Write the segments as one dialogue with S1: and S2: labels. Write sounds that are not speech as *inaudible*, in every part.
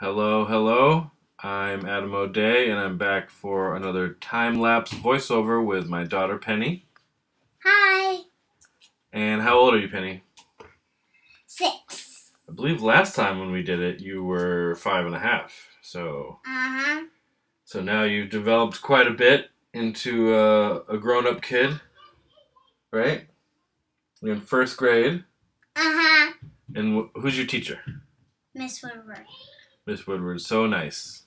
S1: Hello, hello. I'm Adam O'Day, and I'm back for another time lapse voiceover with my daughter Penny.
S2: Hi.
S1: And how old are you, Penny?
S2: Six.
S1: I believe last time when we did it, you were five and a half. So,
S2: Uh huh.
S1: so now you've developed quite a bit into uh, a grown-up kid, right? You're in first grade,
S2: Uh huh.
S1: and wh- who's your teacher?
S2: Miss Woodward.
S1: Miss Woodward. So nice.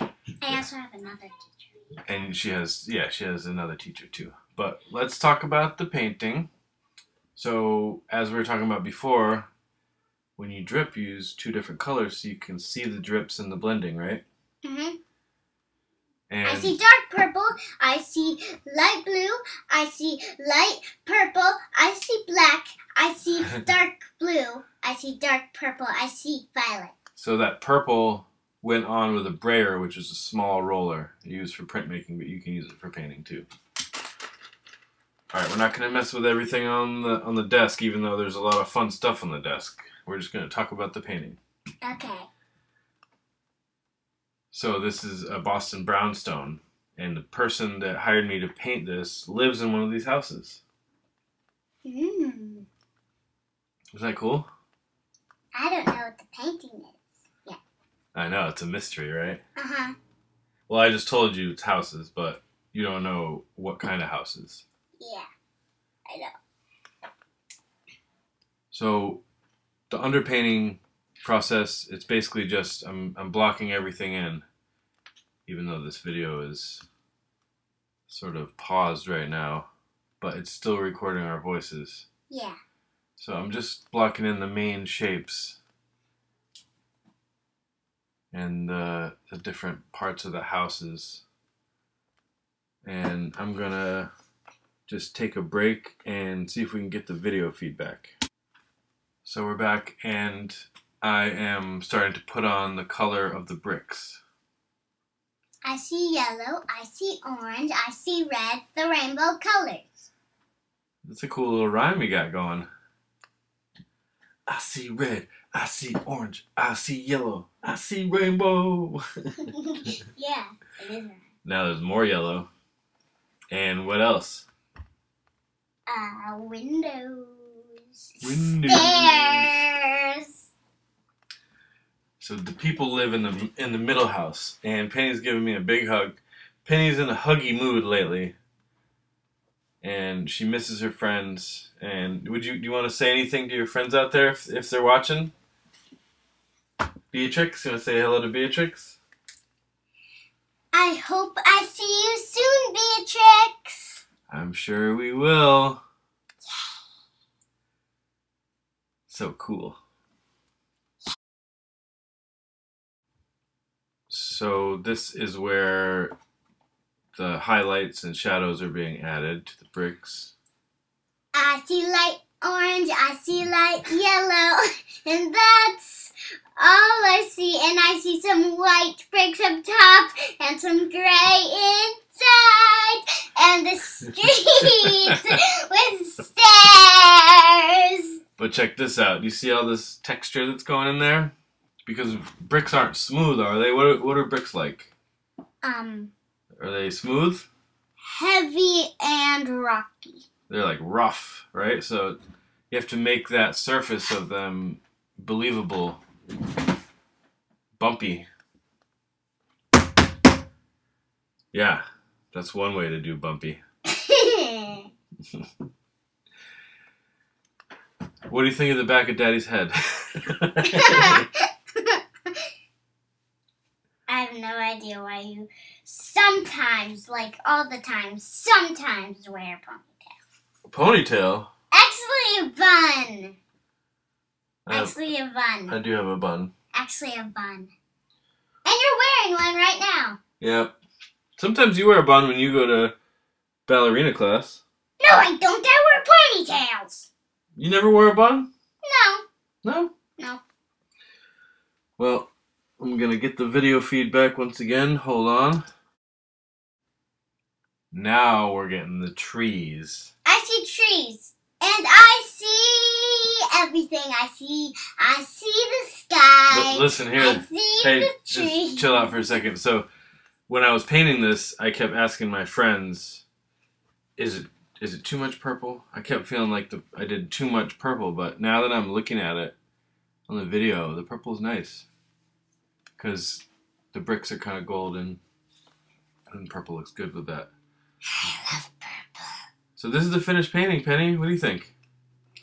S2: I also have another teacher.
S1: And she has, yeah, she has another teacher too. But let's talk about the painting. So, as we were talking about before, when you drip, you use two different colors so you can see the drips and the blending, right?
S2: Mhm.
S1: And
S2: I see dark purple. I see light blue. I see light purple. I see black. I see *laughs* dark blue. I see dark purple. I see violet.
S1: So that purple went on with a brayer, which is a small roller used for printmaking, but you can use it for painting too. All right, we're not going to mess with everything on the on the desk, even though there's a lot of fun stuff on the desk. We're just going to talk about the painting.
S2: Okay.
S1: So this is a Boston brownstone, and the person that hired me to paint this lives in one of these houses.
S2: Hmm.
S1: Is that cool?
S2: I don't know what the painting is.
S1: I know it's a mystery, right?
S2: Uh huh.
S1: Well, I just told you it's houses, but you don't know what kind of houses.
S2: Yeah. I know.
S1: So the underpainting process, it's basically just I'm I'm blocking everything in, even though this video is sort of paused right now, but it's still recording our voices.
S2: Yeah.
S1: So I'm just blocking in the main shapes and the, the different parts of the houses. And I'm gonna just take a break and see if we can get the video feedback. So we're back and I am starting to put on the color of the bricks.
S2: I see yellow. I see orange. I see red. The rainbow colors.
S1: That's a cool little rhyme you got going. I see red, I see orange, I see yellow, I see rainbow. *laughs*
S2: yeah, it is.
S1: Now there's more yellow. And what else?
S2: Uh, windows.
S1: Windows.
S2: Stairs.
S1: So the people live in the in the middle house, and Penny's giving me a big hug. Penny's in a huggy mood lately, and she misses her friends. And would you do you want to say anything to your friends out there if, if they're watching? Beatrix, you want to say hello to Beatrix?
S2: I hope I see you soon, Beatrix.
S1: I'm sure we will. So cool. So this is where the highlights and shadows are being added to the bricks.
S2: I see light orange. I see light yellow. *laughs* And that's all I see. And I see some white bricks up top and some gray inside. And the street *laughs* with stairs.
S1: But check this out. You see all this texture that's going in there? Because bricks aren't smooth, are they? What are, what are bricks like?
S2: Um,
S1: Are they smooth?
S2: heavy and rocky.
S1: They're like rough, right? So you have to make that surface of them believable, bumpy. Yeah, that's one way to do bumpy. *laughs* What do you think of the back of Daddy's head? *laughs*
S2: I have no idea why you sometimes, like all the time, sometimes wear a. Ponytail? Actually, a bun.
S1: I, have,
S2: Actually, a bun.
S1: I do have a bun.
S2: Actually, a bun. And you're wearing one right now.
S1: Yep. Sometimes you wear a bun when you go to ballerina class.
S2: No, I don't. I wear ponytails.
S1: You never wear a bun?
S2: No.
S1: No?
S2: No.
S1: Well, I'm gonna get the video feedback once again. Hold on. Now we're getting the trees.
S2: I see trees. And I see everything. I see I see the sky.
S1: L- listen
S2: I
S1: here.
S2: see
S1: Hey, just chill out for a second. So, when I was painting this, I kept asking my friends, "Is it is it too much purple?" I kept feeling like the I did too much purple, but now that I'm looking at it on the video, the purple is nice because the bricks are kind of golden, and purple looks good with that.
S2: I love purple.
S1: So this is the finished painting, Penny. What do you think?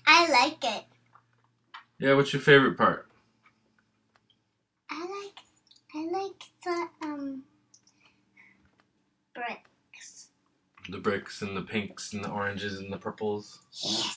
S2: I like it.
S1: Yeah, what's your favorite part?
S2: I like I like the um bricks.
S1: The bricks and the pinks and the oranges and the purples.
S2: Yes.